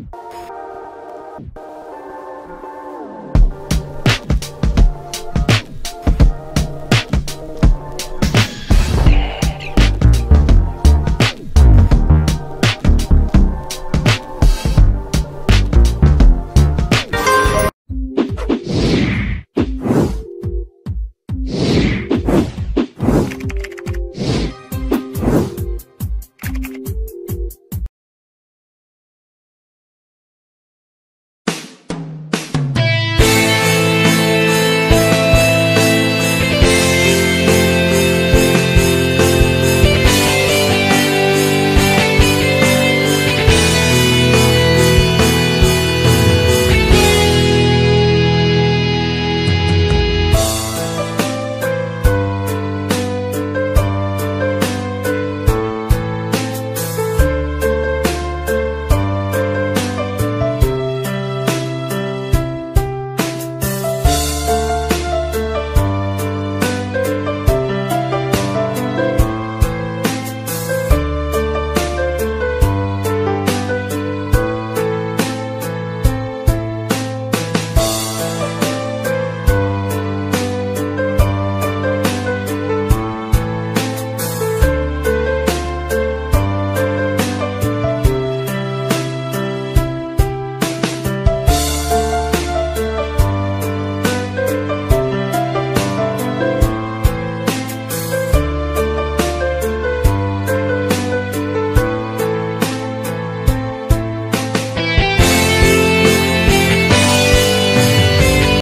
you